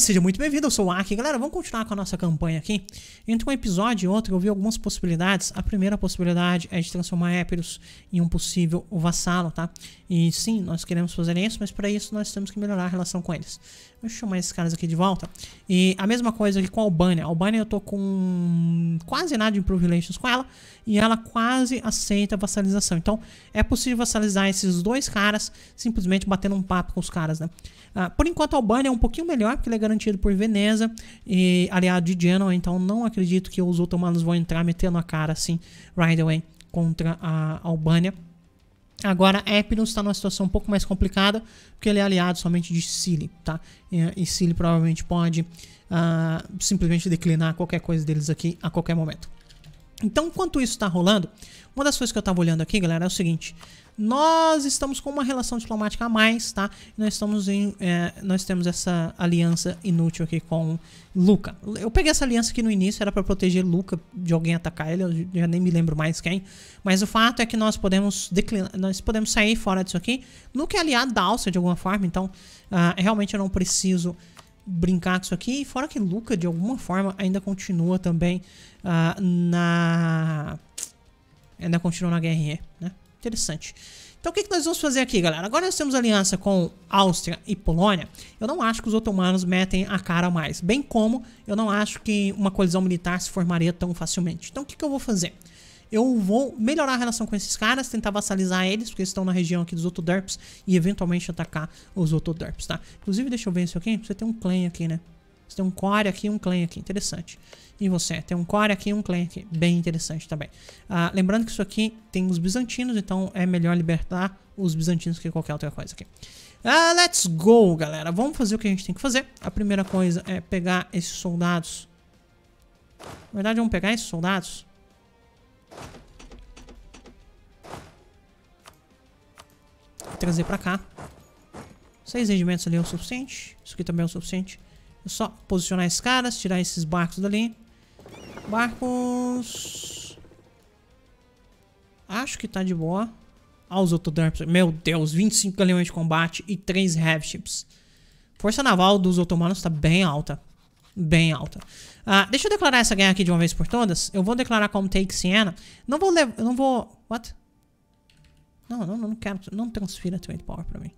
Seja muito bem-vindo, eu sou o Aki. Galera, vamos continuar com a nossa campanha aqui. Entre um episódio e outro eu vi algumas possibilidades. A primeira possibilidade é de transformar Éperos em um possível vassalo, tá? E sim, nós queremos fazer isso, mas para isso nós temos que melhorar a relação com eles. Deixa eu chamar esses caras aqui de volta. E a mesma coisa aqui com a Albânia. A Albânia eu tô com quase nada de Improve Relations com ela. E ela quase aceita vassalização. Então é possível vassalizar esses dois caras simplesmente batendo um papo com os caras, né? Uh, por enquanto a Albânia é um pouquinho melhor, porque ele é garantido por Veneza e aliado de Genoa. Então não acredito que os otomanos vão entrar metendo a cara assim, right away, contra a Albânia. Agora, Epirus está numa situação um pouco mais complicada, porque ele é aliado somente de Sicily, tá? E, e Sicily provavelmente pode uh, simplesmente declinar qualquer coisa deles aqui a qualquer momento. Então, enquanto isso está rolando, uma das coisas que eu estava olhando aqui, galera, é o seguinte. Nós estamos com uma relação diplomática a mais, tá? Nós, estamos em, é, nós temos essa aliança inútil aqui com Luca. Eu peguei essa aliança aqui no início, era para proteger Luca de alguém atacar ele, eu já nem me lembro mais quem. Mas o fato é que nós podemos declinar, nós podemos sair fora disso aqui. Luca é aliado da Áustria de alguma forma, então uh, realmente eu não preciso brincar com isso aqui. Fora que Luca, de alguma forma, ainda continua também uh, na... Ainda continua na guerra, né? Interessante. Então o que, que nós vamos fazer aqui, galera? Agora nós temos aliança com Áustria e Polônia. Eu não acho que os otomanos metem a cara mais. Bem como eu não acho que uma colisão militar se formaria tão facilmente. Então o que, que eu vou fazer? Eu vou melhorar a relação com esses caras, tentar vassalizar eles, porque eles estão na região aqui dos Otoderps, e eventualmente atacar os Otoderps, tá? Inclusive, deixa eu ver isso aqui. Você tem um clã aqui, né? Você tem um core aqui e um clã aqui. Interessante. E você tem um core aqui e um clã aqui. Bem interessante também. Ah, lembrando que isso aqui tem os bizantinos, então é melhor libertar os bizantinos que qualquer outra coisa aqui. Ah, let's go, galera. Vamos fazer o que a gente tem que fazer. A primeira coisa é pegar esses soldados. Na verdade, vamos pegar esses soldados. E trazer pra cá. Seis regimentos ali é o suficiente. Isso aqui também é o suficiente. É só posicionar esses caras, tirar esses barcos dali. Barcos... Acho que tá de boa. Ah, os Autoderps. Meu Deus, 25 galeões de combate e 3 heavy ships. Força naval dos otomanos tá bem alta. Bem alta. Ah, deixa eu declarar essa guerra aqui de uma vez por todas. Eu vou declarar como Take Siena. Não vou levar... Não vou... What? Não, não, não quero... Não transfira Trade Power pra mim.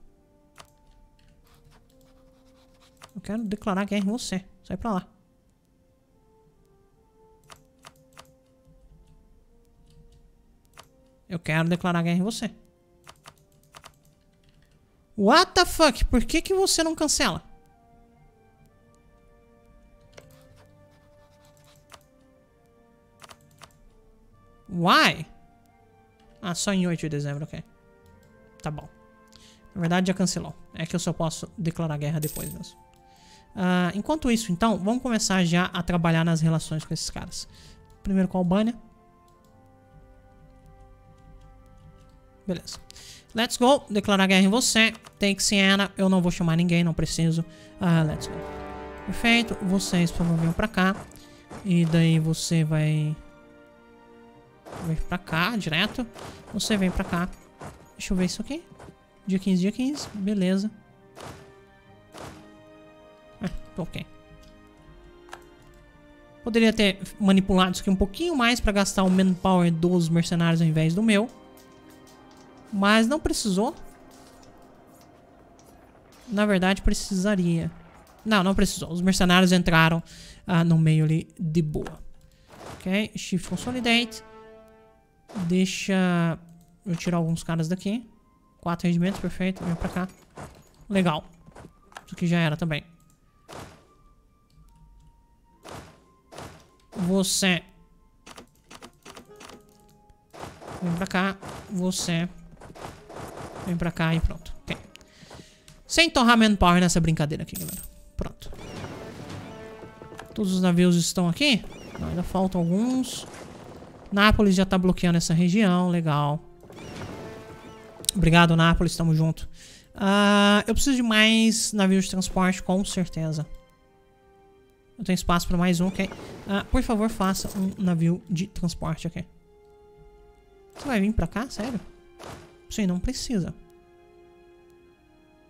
Eu quero declarar guerra em você. Sai pra lá. Eu quero declarar guerra em você. What the fuck? Por que, que você não cancela? Why? Ah, só em 8 de dezembro, ok. Tá bom. Na verdade, já cancelou. É que eu só posso declarar guerra depois mesmo. Uh, enquanto isso, então, vamos começar já a trabalhar nas relações com esses caras. Primeiro com a Albânia. Beleza. Let's go. Declarar guerra em você. Take Siena. Eu não vou chamar ninguém, não preciso. Uh, let's go. Perfeito. Vocês, por favor, venham pra cá. E daí você vai... Vai pra cá, direto. Você vem pra cá. Deixa eu ver isso aqui. Dia 15, dia 15. Beleza. É, ok. Poderia ter manipulado isso aqui um pouquinho mais pra gastar o manpower dos mercenários ao invés do meu. Mas não precisou. Na verdade, precisaria. Não, não precisou. Os mercenários entraram uh, no meio ali de boa. Ok, Shift Consolidate. Deixa eu tirar alguns caras daqui. Quatro regimentos, perfeito. Vem pra cá. Legal. Isso aqui já era também. Você. Vem pra cá. Você. Vem pra cá e pronto. Ok. Sem torrar manpower nessa brincadeira aqui, galera. Pronto. Todos os navios estão aqui? Não, ainda faltam alguns. Nápoles já tá bloqueando essa região. Legal. Obrigado, Nápoles. Tamo junto. Uh, eu preciso de mais navios de transporte, com certeza. Eu tenho espaço para mais um, ok? Uh, por favor, faça um navio de transporte, ok? Você vai vir pra cá? Sério? Sim, não precisa.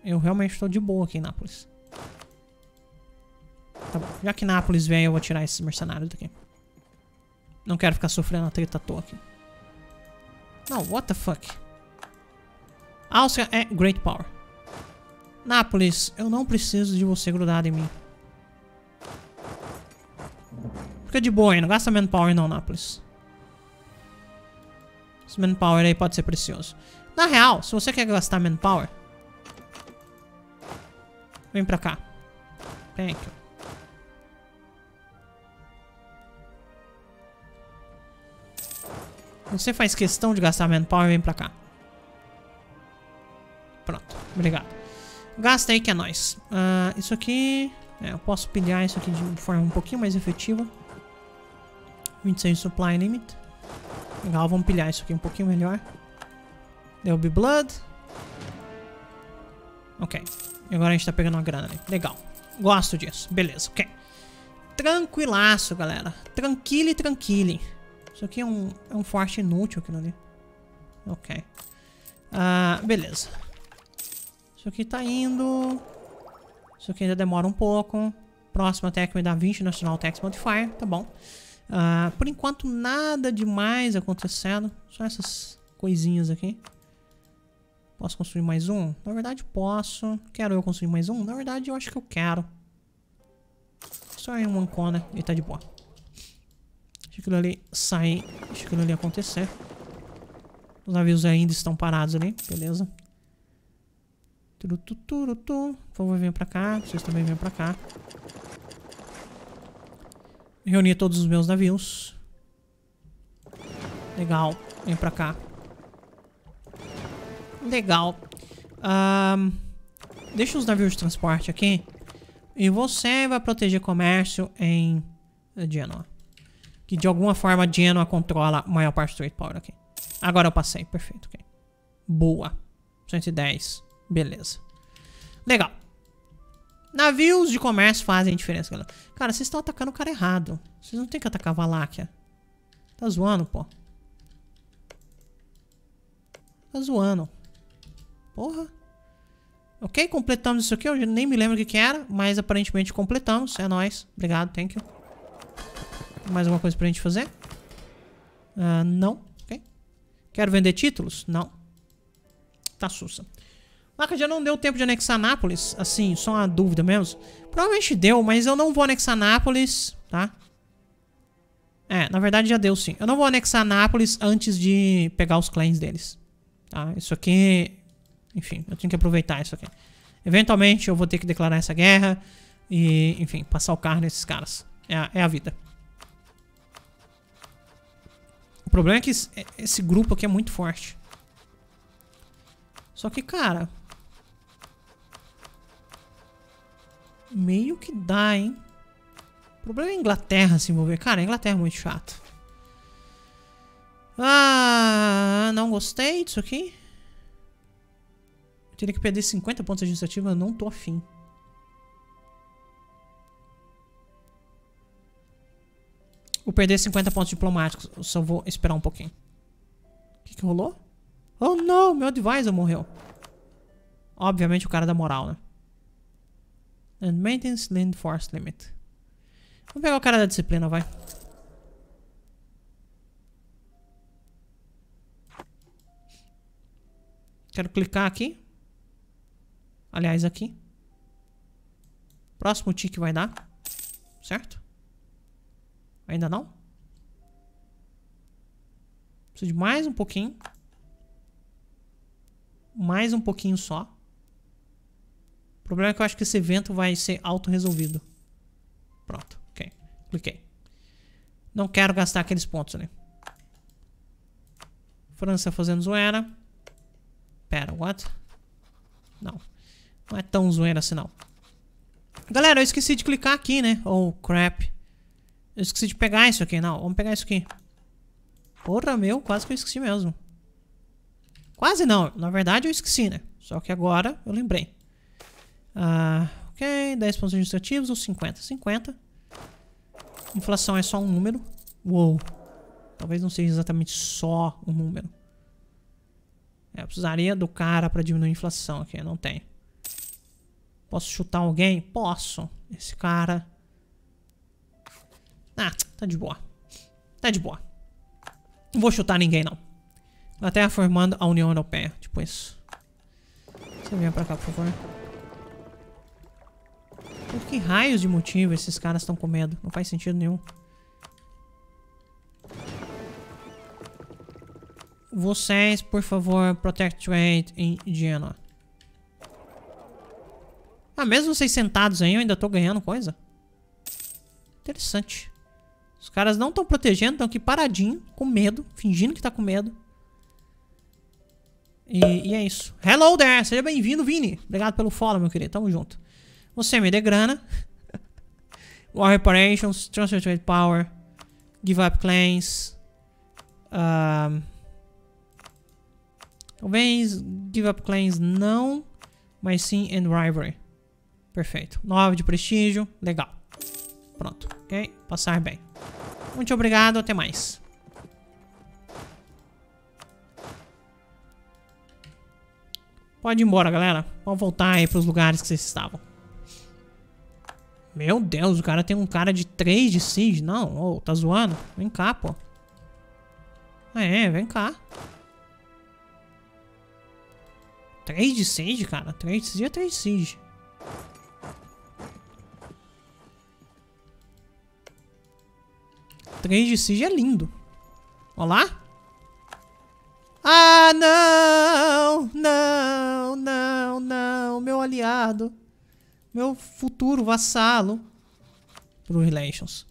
Eu realmente estou de boa aqui em Nápoles. Tá bom. Já que Nápoles vem, eu vou tirar esses mercenários daqui. Não quero ficar sofrendo a treta à toa aqui. Não, what the fuck? Áustria é Great Power. Nápoles, eu não preciso de você grudado em mim. Fica de boa aí, não gasta manpower não, Nápoles. Esse manpower aí pode ser precioso. Na real, se você quer gastar manpower... Vem pra cá. Thank you. Você faz questão de gastar manpower, vem pra cá. Pronto, obrigado. Gasta aí que é nóis. Uh, isso aqui... É, eu posso pilhar isso aqui de forma um pouquinho mais efetiva. 26 supply limit. Legal, vamos pilhar isso aqui um pouquinho melhor. There'll be blood. Ok. E agora a gente tá pegando uma grana ali. Legal. Gosto disso. Beleza, ok. Tranquilaço, galera. Tranquile, tranquile. Isso aqui é um, é um forte inútil aquilo ali. Ok. Uh, beleza. Isso aqui tá indo. Isso aqui ainda demora um pouco. Próximo até que me dá 20 National Tax Modifier. Tá bom. Uh, por enquanto, nada demais acontecendo. Só essas coisinhas aqui. Posso construir mais um? Na verdade, posso. Quero eu construir mais um? Na verdade, eu acho que eu quero. Só em um Ancona e tá de boa. Deixa aquilo ali sair. Deixa aquilo ali acontecer. Os navios ainda estão parados ali. Beleza. Por favor, venham pra cá. Vocês também venham pra cá. Reunir todos os meus navios. Legal. Vem pra cá. Legal. Um, deixa os navios de transporte aqui. E você vai proteger comércio em Genoa. Que de alguma forma Genoa controla a maior parte do trade power aqui. Agora eu passei. Perfeito. Okay. Boa. 110. Beleza. Legal. Navios de comércio fazem diferença, galera. Cara, vocês estão atacando o cara errado. Vocês não tem que atacar a Valáquia. Tá zoando, pô. Tá zoando. Porra. Ok, completamos isso aqui. Eu nem me lembro o que, que era, mas aparentemente completamos. É nóis. Obrigado, thank you. Mais alguma coisa pra gente fazer? Uh, não. Quero vender títulos? Não. Tá sussa. Maca, já não deu tempo de anexar Nápoles? Assim, só uma dúvida mesmo. Provavelmente deu, mas eu não vou anexar Nápoles, tá? É, na verdade já deu sim. Eu não vou anexar Nápoles antes de pegar os clãs deles. Tá? Isso aqui... Enfim, eu tenho que aproveitar isso aqui. Eventualmente eu vou ter que declarar essa guerra e, enfim, passar o carro nesses caras. É é a vida. Problema é que esse grupo aqui é muito forte. Só que, cara, Meio que dá, hein? O problema é a Inglaterra se envolver. Cara, a Inglaterra é muito chato. Ah, não gostei disso aqui. Eu teria que perder 50 pontos administrativos, eu não tô afim. Vou perder 50 pontos diplomáticos, eu só vou esperar um pouquinho. O que, que rolou? Oh não, meu advisor morreu. Obviamente o cara da moral, né? And maintenance land force limit. Vamos pegar o cara da disciplina, vai. Quero clicar aqui. Aliás, aqui. Próximo tique vai dar. Certo? Ainda não? Preciso de mais um pouquinho. Mais um pouquinho só. O problema é que eu acho que esse evento vai ser auto-resolvido. Pronto, ok. Cliquei. Não quero gastar aqueles pontos ali. França fazendo zoeira. Pera, what? Não. Não é tão zoeira assim, não. Galera, eu esqueci de clicar aqui, né? Oh, crap. Eu esqueci de pegar isso aqui. Não, vamos pegar isso aqui. Porra, meu, quase que eu esqueci mesmo. Quase não. Na verdade, eu esqueci, né? Só que agora eu lembrei. Ah, ok, 10 pontos administrativos ou 50? 50. Inflação é só um número. Uou. Talvez não seja exatamente só um número. É, eu precisaria do cara para diminuir a inflação aqui. Não tem. Posso chutar alguém? Posso. Esse cara Ah, tá de boa. Tá de boa. Não vou chutar ninguém, não. Inglaterra formando a União Europeia. Tipo isso. Você vem pra cá, por favor. Por que raios de motivo esses caras estão com medo? Não faz sentido nenhum. Vocês, por favor, protect trade em Genoa. Ah, mesmo vocês sentados aí, eu ainda tô ganhando coisa. Interessante. Os caras não estão protegendo, estão aqui paradinho, com medo, fingindo que tá com medo. E, e é isso. Hello there! Seja bem-vindo, Vini. Obrigado pelo follow, meu querido. Tamo junto. Você me dê grana. War Reparations, Transfer Trade Power, Give Up Claims. Um, talvez Give Up Claims não, mas sim End Rivalry. Perfeito. 9 de prestígio, legal. Pronto, ok? Passar bem. Muito obrigado, até mais. Pode ir embora, galera. Pode voltar aí pros lugares que vocês estavam. Meu Deus, o cara tem um cara de 3 de siege. Não, oh, tá zoando? Vem cá, pô. Ah, é, vem cá. 3 de siege, cara. 3 de siege é 3 de siege. Três de siege é lindo. Olá? Ah, não! Não, não, não. Meu aliado. Meu futuro vassalo. Pro Relations.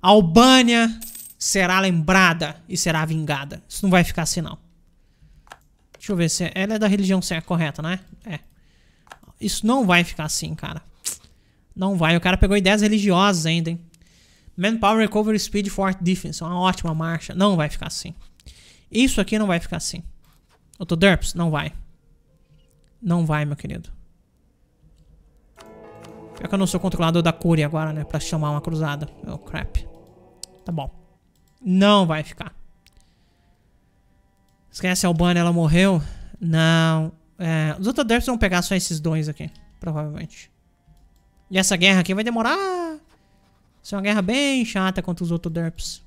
A Albânia será lembrada e será vingada. Isso não vai ficar assim, não. Deixa eu ver se ela é da religião certa, correta, né? É. Isso não vai ficar assim, cara. Não vai. O cara pegou ideias religiosas ainda, hein? Manpower Recovery Speed Fort Defense. Uma ótima marcha. Não vai ficar assim. Isso aqui não vai ficar assim. Autoderps? Não vai. Não vai, meu querido. Pior que eu não sou controlador da Curia agora, né? Pra chamar uma cruzada. Oh, crap. Tá bom. Não vai ficar. Esquece a Albânia, ela morreu? Não. É, os Autoderps vão pegar só esses dois aqui. Provavelmente. E essa guerra aqui vai demorar... Isso é uma guerra bem chata contra os Autoderps.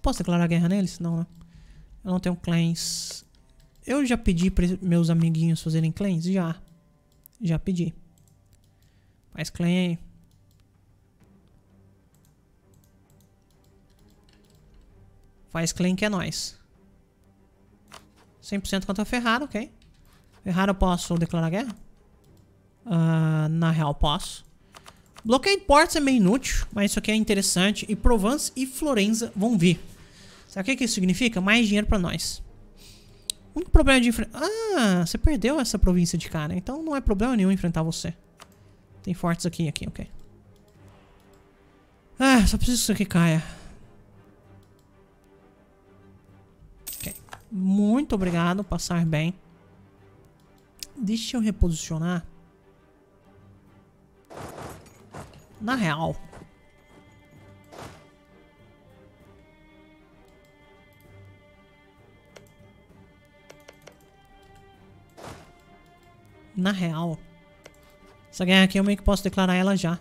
Posso declarar guerra neles? Não, né? Eu não tenho clans. Eu já pedi para meus amiguinhos fazerem clans? Já. Já pedi. Faz clan aí. Faz clan que é nós. 100% contra Ferrara, ok. Ferrara eu posso declarar guerra? Uh, na real, posso. Bloqueio ports é meio inútil, mas isso aqui é interessante. E Provence e Florença vão vir. Sabe o que, isso significa? Mais dinheiro pra nós. O único problema de enfrentar... Ah, você perdeu essa província de cara. Então não é problema nenhum enfrentar você. Tem fortes aqui aqui, ok. Ah, só preciso que isso aqui caia. Ok. Muito obrigado, passar bem. Deixa eu reposicionar. Na real. Na real. Essa guerra aqui eu meio que posso declarar ela já.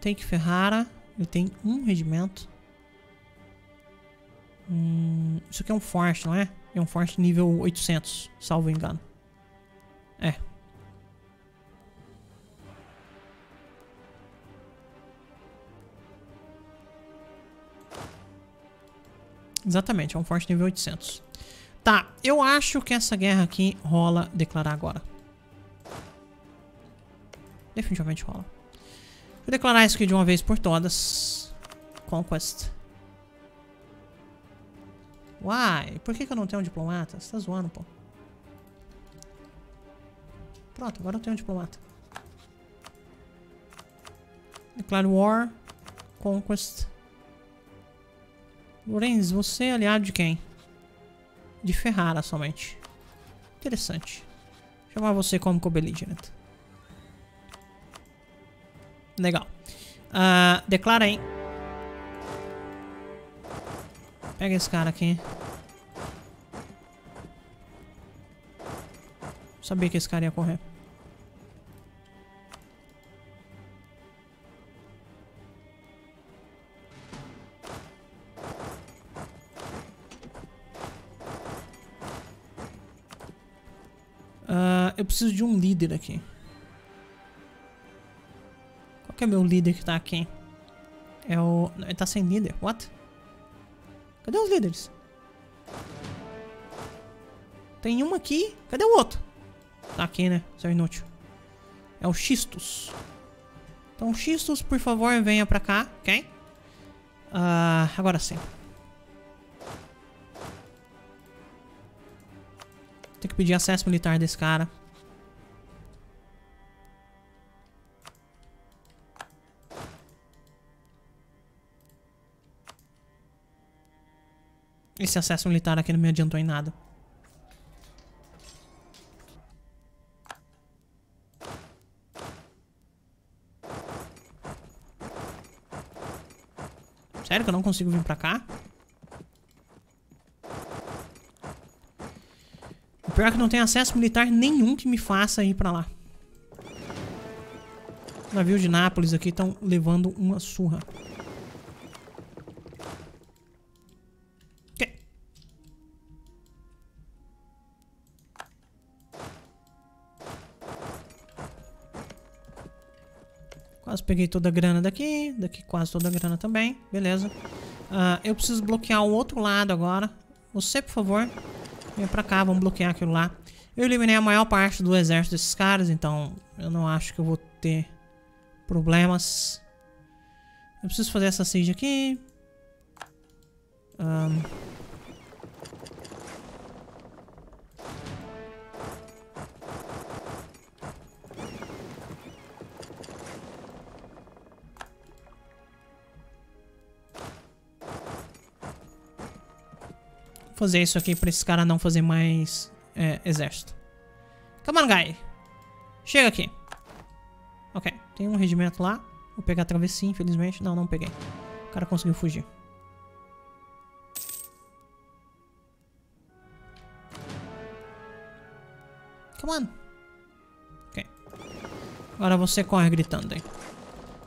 Tem que Ferrara. Ele tem um regimento. Hum, isso aqui é um forte, não é? É um forte nível 800, salvo engano. Exatamente, é um forte nível 800. Tá, eu acho que essa guerra aqui rola declarar agora. Definitivamente rola. Vou declarar isso aqui de uma vez por todas. Conquest. Uai, por que, que eu não tenho um diplomata? Você tá zoando, pô. Pronto, agora eu tenho um diplomata. Declaro War. Conquest. Lorenz, você é aliado de quem? De Ferrara somente. Interessante. Chamar você como co-belligerent. Legal. Uh, declara aí. Pega esse cara aqui. Sabia que esse cara ia correr. Preciso de um líder aqui. Qual que é meu líder que tá aqui? É o... Ele tá sem líder. What? Cadê os líderes? Tem um aqui. Cadê o outro? Tá aqui, né? Seu inútil. É o Xistos. Então, Xistos, por favor, venha pra cá, ok? Uh, agora sim. Tem que pedir acesso militar desse cara. Esse acesso militar aqui não me adiantou em nada. Sério que eu não consigo vir pra cá? O pior é que não tem acesso militar nenhum que me faça ir pra lá. Navios de Nápoles aqui estão levando uma surra. Quase peguei toda a grana daqui. Daqui quase toda a grana também. Beleza. Uh, eu preciso bloquear o outro lado agora. Você, por favor, venha pra cá. Vamos bloquear aquilo lá. Eu eliminei a maior parte do exército desses caras. Então, eu não acho que eu vou ter problemas. Eu preciso fazer essa siege aqui. Um, fazer isso aqui pra esse cara não fazer mais é, exército. Come on, guy. Chega aqui. Ok, tem um regimento lá. Vou pegar a travessia, infelizmente. Não, não peguei. O cara conseguiu fugir. Come on. Ok. Agora você corre gritando aí.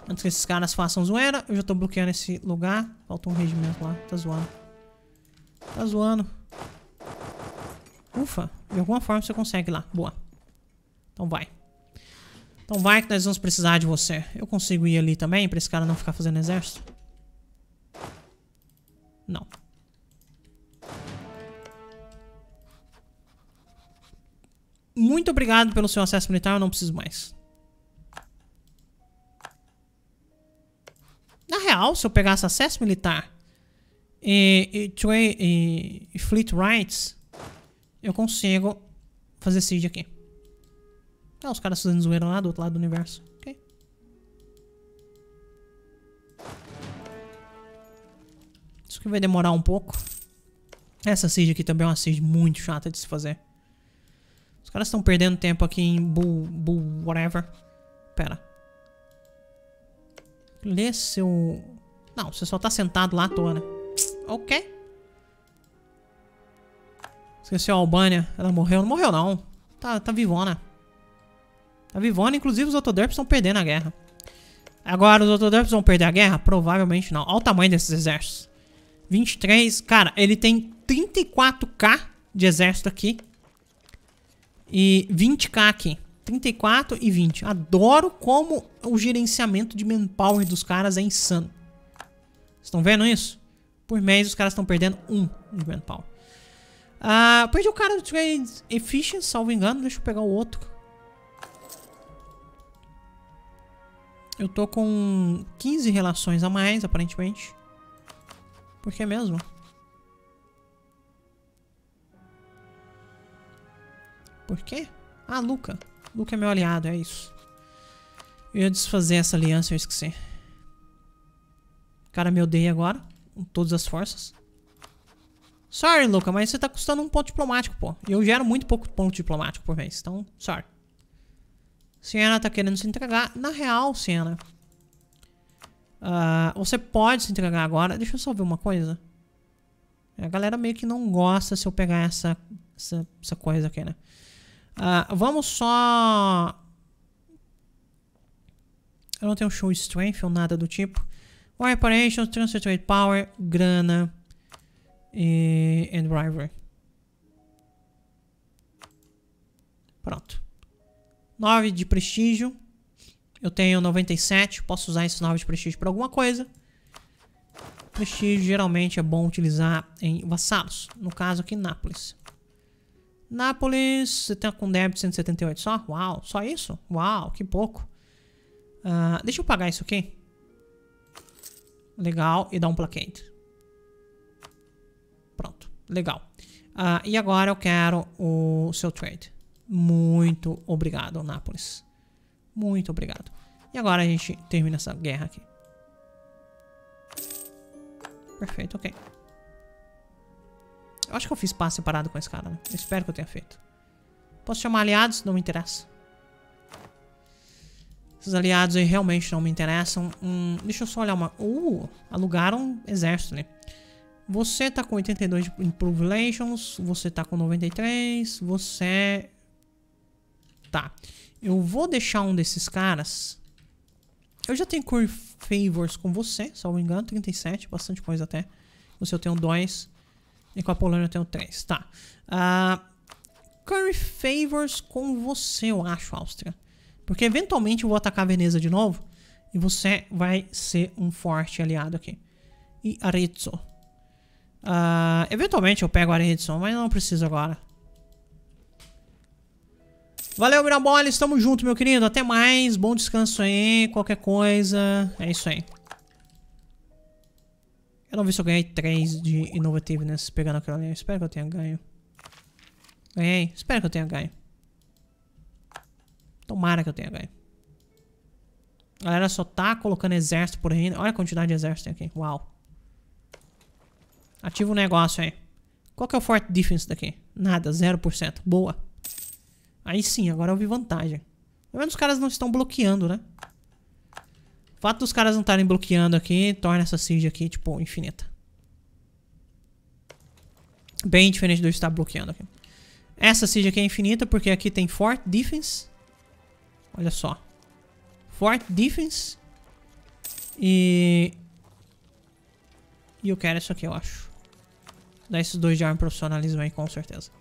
Antes que esses caras façam zoeira, eu já tô bloqueando esse lugar. Falta um regimento lá. Tá zoando. Tá zoando. Ufa, de alguma forma você consegue lá. Boa. Então vai. Então vai que nós vamos precisar de você. Eu consigo ir ali também pra esse cara não ficar fazendo exército? Não. Muito obrigado pelo seu acesso militar, eu não preciso mais. Na real, se eu pegasse acesso militar e, e, e Fleet Rights, eu consigo fazer siege aqui. Ah, os caras fazendo zoeira lá do outro lado do universo. Ok. Isso aqui vai demorar um pouco. Essa siege aqui também é uma siege muito chata de se fazer. Os caras estão perdendo tempo aqui em bull, bull, whatever. Pera. Lê seu... Não, você só tá sentado lá à toa, né? Ok. Esqueci a Albânia. Ela morreu? Não morreu, não. Tá, tá vivona. Tá vivona. Inclusive, os Autoderps estão perdendo a guerra. Agora, os Autoderps vão perder a guerra? Provavelmente não. Olha o tamanho desses exércitos. 23. Cara, ele tem 34k de exército aqui. E 20k aqui. 34 e 20. Adoro como o gerenciamento de manpower dos caras é insano. Estão vendo isso? Por mês, os caras estão perdendo um de manpower. Ah, perdi o cara do Trade Efficiency, salvo engano. Deixa eu pegar o outro. Eu tô com 15 relações a mais, aparentemente. Por que mesmo? Por quê? Ah, Luca. Luca é meu aliado, é isso. Eu ia desfazer essa aliança, eu esqueci. O cara me odeia agora todas as forças. Sorry, Luca, mas você tá custando um ponto diplomático, pô. E eu gero muito pouco ponto diplomático por mês, então, sorry. Siena tá querendo se entregar. Na real, Siena. Uh, você pode se entregar agora. Deixa eu só ver uma coisa. A galera meio que não gosta se eu pegar essa, essa, essa coisa aqui, né? Uh, vamos só... Eu não tenho show strength ou nada do tipo. War Operations, Transfer Trade Power, grana e and Rivalry. Pronto. 9 de prestígio. Eu tenho 97. Posso usar esses 9 de prestígio para alguma coisa. Prestígio geralmente é bom utilizar em vassalos. No caso aqui, Nápoles. Nápoles, você tá com débito 178 só? Uau, só isso? Uau, que pouco. Uh, deixa eu pagar isso aqui. Legal, e dar um placate. Pronto, legal. Uh, e agora eu quero o seu trade. Muito obrigado, Nápoles. Muito obrigado. E agora a gente termina essa guerra aqui. Perfeito, ok. Eu acho que eu fiz passe separado com esse cara, né? Espero que eu tenha feito. Posso chamar aliados? Não me interessa. Aliados aí realmente não me interessam. Hum, deixa eu só olhar uma... Uh, alugaram exército, né? Você tá com 82 de Improve Relations. Você tá com 93. Você... Tá. Eu vou deixar um desses caras... Eu já tenho Curry Favors com você, me engano. 37, bastante coisa até. Você eu tenho dois. E com a Polônia eu tenho três. Tá. Uh, Curry Favors com você, eu acho, Áustria. Porque eventualmente eu vou atacar a Veneza de novo. E você vai ser um forte aliado aqui. E Arezzo. Uh, eventualmente eu pego Arezzo, mas não preciso agora. Valeu, Mirabole. Estamos juntos, meu querido. Até mais. Bom descanso aí. Qualquer coisa. É isso aí. Eu não vi se eu ganhei 3 de Innovativeness pegando aquela ali. espero que eu tenha ganho. Ganhei. Espero que eu tenha ganho. Tomara que eu tenha ganho. A galera só tá colocando exército por aí. Olha a quantidade de exército aqui. Uau. Ativa o negócio aí. Qual que é o Fort Defense daqui? Nada, 0%. Boa. Aí sim, agora eu vi vantagem. Pelo menos os caras não estão bloqueando, né? O fato dos caras não estarem bloqueando aqui torna essa siege aqui, tipo, infinita. Bem diferente do estar bloqueando aqui. Essa siege aqui é infinita porque aqui tem Fort Defense. Olha só. Fort Defense. E... E eu quero isso aqui, eu acho. Dá esses dois de arma profissionalismo aí, com certeza.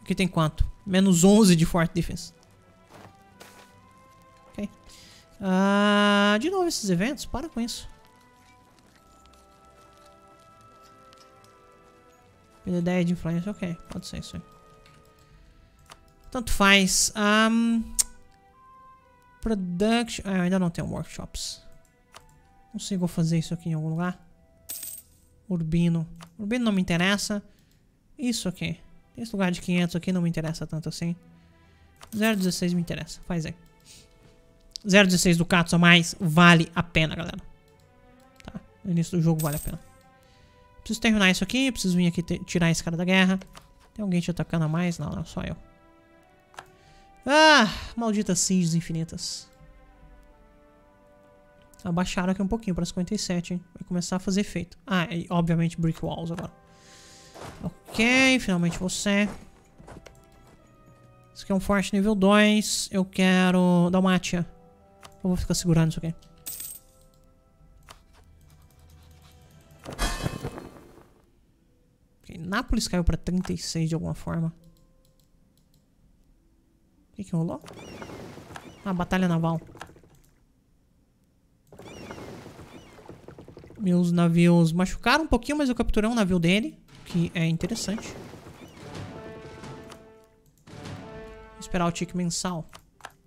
Aqui tem quanto? Menos 11 de Fort Defense. Ok. Uh, de novo esses eventos? Para com isso. Pela ideia de influência, ok. Pode ser isso aí. Tanto faz. Um, production... Ah, ainda não tem workshops. Consigo fazer isso aqui em algum lugar? Urbino. Urbino não me interessa. Isso aqui. Esse lugar de 500 aqui não me interessa tanto assim. 0,16 me interessa. Faz aí. 0,16 ducatos a mais vale a pena, galera. Tá. No início do jogo vale a pena. Preciso terminar isso aqui. Preciso vir aqui tirar esse cara da guerra. Tem alguém te atacando a mais? Não, não. Só eu. Ah! Malditas sieges infinitas. Abaixaram aqui um pouquinho para 57, hein? Vai começar a fazer efeito. Ah, e obviamente brick walls agora. Ok, finalmente você. Isso aqui é um forte nível 2. Eu quero Dalmátia. Eu vou ficar segurando isso aqui. Ok, Nápoles caiu pra 36 de alguma forma. O que que rolou? Ah, batalha naval. Meus navios machucaram um pouquinho, mas eu capturei um navio dele que é interessante. Vou esperar o tique mensal.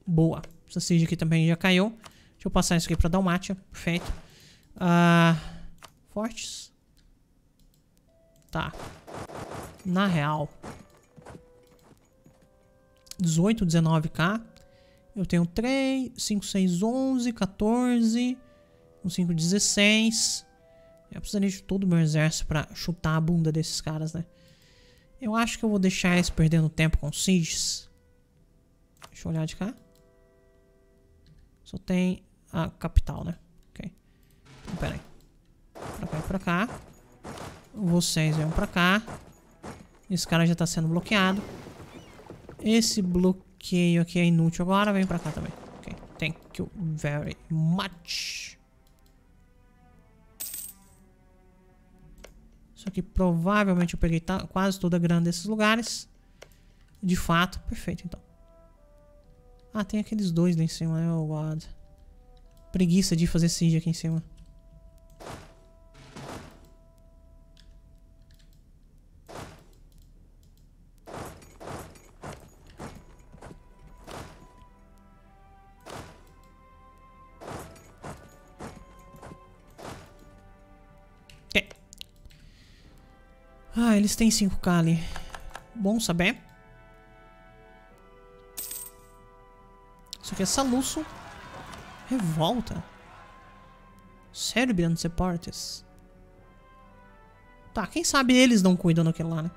Boa. Essa siege aqui também já caiu. Deixa eu passar isso aqui pra Dalmátia. Perfeito. Uh, fortes. Tá. Na real. 18, 19k. Eu tenho 3, 5, 6, 11, 14, 5, 16. Eu precisaria de todo o meu exército pra chutar a bunda desses caras, né? Eu acho que eu vou deixar eles perdendo tempo com sieges. Deixa eu olhar de cá. Só tem a capital, né? Ok. Então, pera aí. Pra cá e pra cá. Vocês vêm pra cá. Esse cara já tá sendo bloqueado. Esse bloqueio aqui é inútil agora. Vem pra cá também. Ok. Thank you very much. Só que provavelmente eu peguei quase toda a grana desses lugares. De fato, perfeito então. Ah, tem aqueles dois lá em cima, né? Oh, God. Preguiça de fazer siege aqui em cima. Eles têm 5k ali. Bom saber. Só que essa Lusso revolta. Serbian Separatists. Tá, quem sabe eles não cuidam daquilo lá, né?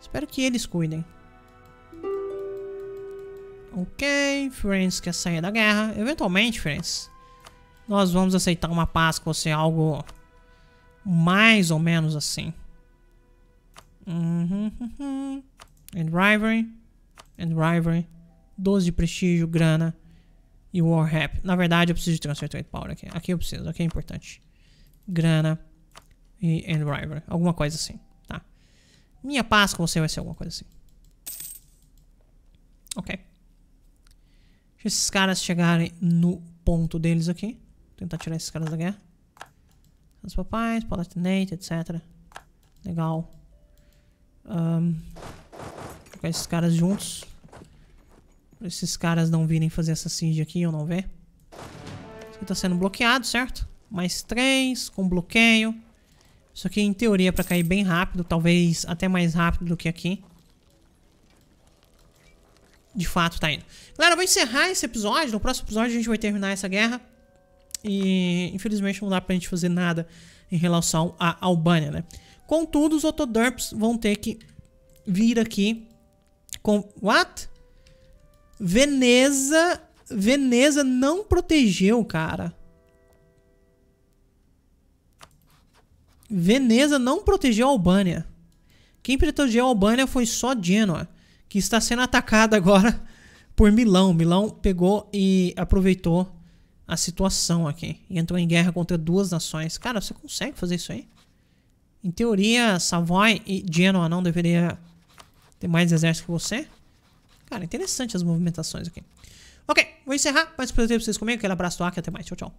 Espero que eles cuidem. Ok, Friends quer sair da guerra. Eventualmente, Friends, nós vamos aceitar uma paz com você, algo mais ou menos assim. Uhum. And Rivalry. And Rivalry. 12 de prestígio, grana e War Rap. Na verdade, eu preciso de Transfer Trade Power aqui. Aqui eu preciso, aqui é importante. Grana e End Rivalry. Alguma coisa assim, tá? Minha paz com você vai ser alguma coisa assim. Ok. Deixa esses caras chegarem no ponto deles aqui. Tentar tirar esses caras da guerra. Os papais, Palatinate, etc. Legal. Um, colocar esses caras juntos. Pra esses caras não virem fazer essa siege aqui ou não ver. Isso aqui tá sendo bloqueado, certo? Mais três, com bloqueio. Isso aqui em teoria é pra cair bem rápido. Talvez até mais rápido do que aqui. De fato tá indo. Galera, eu vou encerrar esse episódio. No próximo episódio a gente vai terminar essa guerra. E infelizmente não dá pra gente fazer nada em relação à Albânia, né? Contudo, os Otodurps vão ter que vir aqui com... What? Veneza... Veneza não protegeu, cara. Veneza não protegeu a Albânia. Quem protegeu a Albânia foi só Genoa, que está sendo atacada agora por Milão. Milão pegou e aproveitou a situação aqui. E entrou em guerra contra duas nações. Cara, você consegue fazer isso aí? Em teoria, Savoy e Genoa não deveria ter mais exército que você. Cara, interessante as movimentações aqui. Ok, vou encerrar. Mais prazer pra vocês comigo. Aquele abraço do Aki. Até mais. Tchau, tchau.